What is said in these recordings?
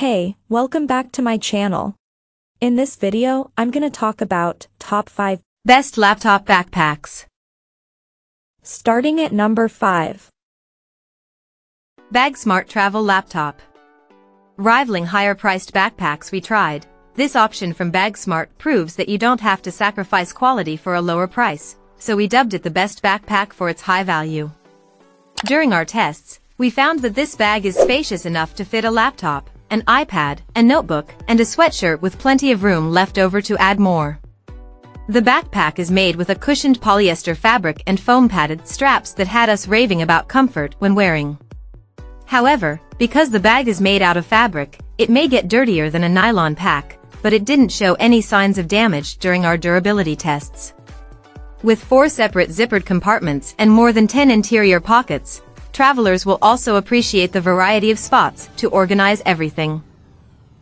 Hey, welcome back to my channel. In this video, I'm gonna talk about top 5 Best laptop backpacks. starting at number 5. Bag Smart Travel Laptop. Rivaling higher-priced backpacks we tried, this option from BagSmart proves that you don't have to sacrifice quality for a lower price, so we dubbed it the best backpack for its high value. During our tests, we found that this bag is spacious enough to fit a laptop, an iPad, a notebook, and a sweatshirt with plenty of room left over to add more. The backpack is made with a cushioned polyester fabric and foam padded straps that had us raving about comfort when wearing. However, because the bag is made out of fabric, it may get dirtier than a nylon pack, but it didn't show any signs of damage during our durability tests. With four separate zippered compartments and more than 10 interior pockets, travelers will also appreciate the variety of spots to organize everything.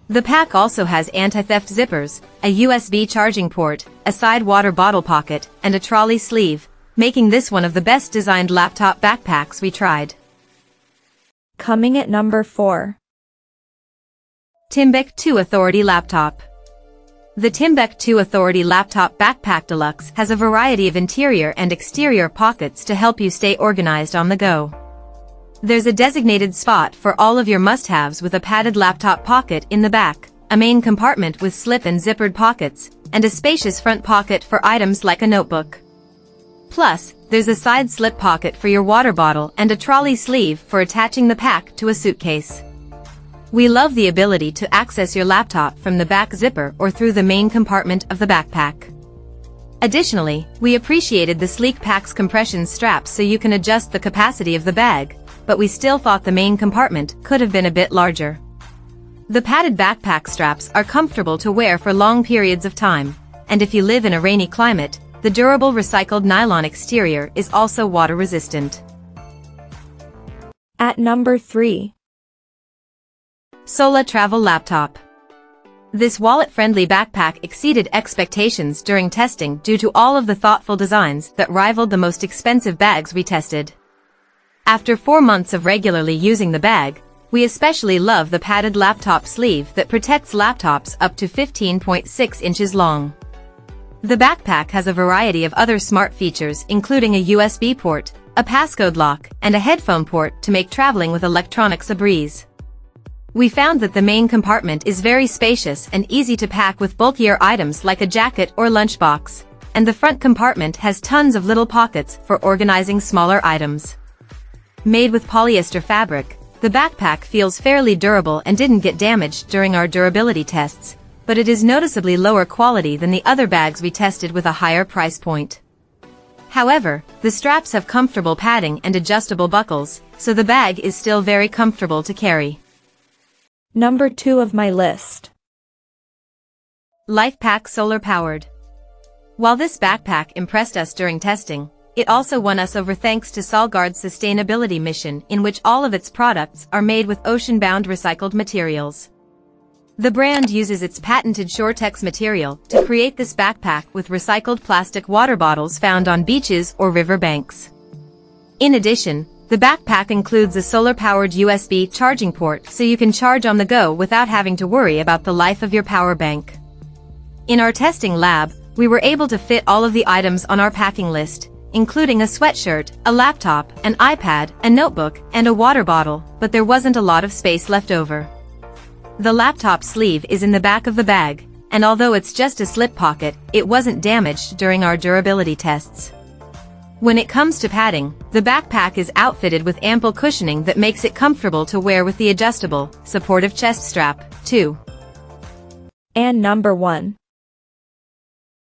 The pack also has anti-theft zippers, a USB charging port, a side water bottle pocket, and a trolley sleeve, making this one of the best designed laptop backpacks we tried. Coming at number 4. Timbuk2 Authority Laptop The Timbuk2 Authority Laptop Backpack Deluxe has a variety of interior and exterior pockets to help you stay organized on the go. There's a designated spot for all of your must-haves with a padded laptop pocket in the back, a main compartment with slip and zippered pockets, and a spacious front pocket for items like a notebook. Plus, there's a side slip pocket for your water bottle and a trolley sleeve for attaching the pack to a suitcase. We love the ability to access your laptop from the back zipper or through the main compartment of the backpack. Additionally, we appreciated the sleek pack's compression straps so you can adjust the capacity of the bag, but we still thought the main compartment could have been a bit larger. The padded backpack straps are comfortable to wear for long periods of time, and if you live in a rainy climate, the durable recycled nylon exterior is also water resistant. At number 3. Tzowla Travel Laptop. This wallet-friendly backpack exceeded expectations during testing due to all of the thoughtful designs that rivaled the most expensive bags we tested. After four months of regularly using the bag, we especially love the padded laptop sleeve that protects laptops up to 15.6 inches long. The backpack has a variety of other smart features including a USB port, a passcode lock, and a headphone port to make traveling with electronics a breeze. We found that the main compartment is very spacious and easy to pack with bulkier items like a jacket or lunchbox, and the front compartment has tons of little pockets for organizing smaller items. Made with polyester fabric, the backpack feels fairly durable and didn't get damaged during our durability tests, but it is noticeably lower quality than the other bags we tested with a higher price point. However, the straps have comfortable padding and adjustable buckles, so the bag is still very comfortable to carry. Number 2 of my list. LifePack Solar Powered. While this backpack impressed us during testing, it also won us over thanks to Solgaard's sustainability mission in which all of its products are made with ocean-bound recycled materials. The brand uses its patented Shore-Tex material to create this backpack with recycled plastic water bottles found on beaches or river banks. In addition, the backpack includes a solar-powered USB charging port so you can charge on the go without having to worry about the life of your power bank. In our testing lab, we were able to fit all of the items on our packing list, including a sweatshirt, a laptop, an iPad, a notebook, and a water bottle, but there wasn't a lot of space left over. The laptop sleeve is in the back of the bag, and although it's just a slip pocket, it wasn't damaged during our durability tests. When it comes to padding, the backpack is outfitted with ample cushioning that makes it comfortable to wear with the adjustable, supportive chest strap, too. And number 1.